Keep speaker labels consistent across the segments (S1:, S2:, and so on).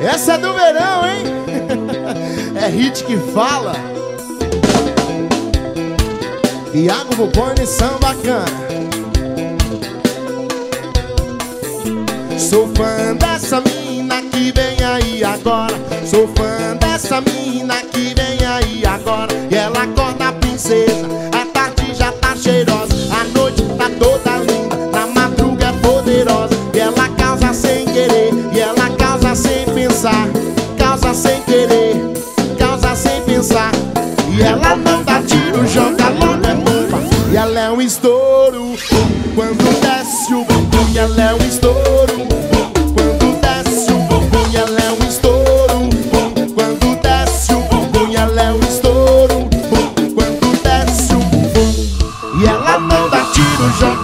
S1: Essa é do verão, hein? é hit que fala. Iago Bupone são bacana. Sou fã dessa mina que vem aí agora. Sou fã dessa mina que ela não dá tiro, joga logo é bomba. E ela é um estouro. Quando desce o bumbum, e ela é um estouro. Quando desce o bumbum, e ela é um estouro. Quando desce o bumbum, e ela é um estouro. Quando desce o bumbum, e ela não dá tiro, joga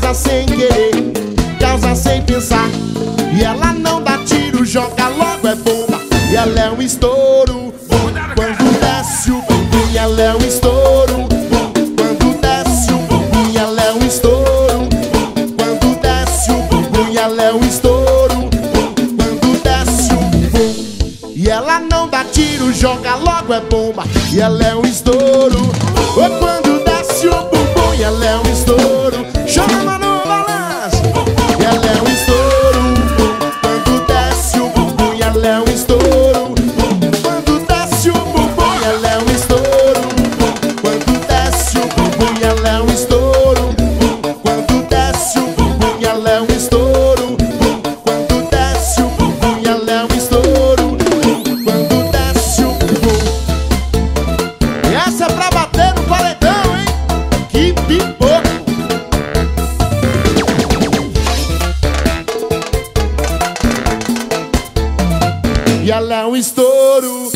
S1: causa sem querer Causa sem pensar. E ela não dá tiro, joga logo é bomba. E ela é um estouro. Quando desce o bumbum ela é um estouro. Quando desce o bumbum ela é um estouro. Quando desce o bumbum ela é um estouro. Quando desce o bumbum E ela não dá tiro, joga logo é bomba. E ela é um estouro E ela é um estouro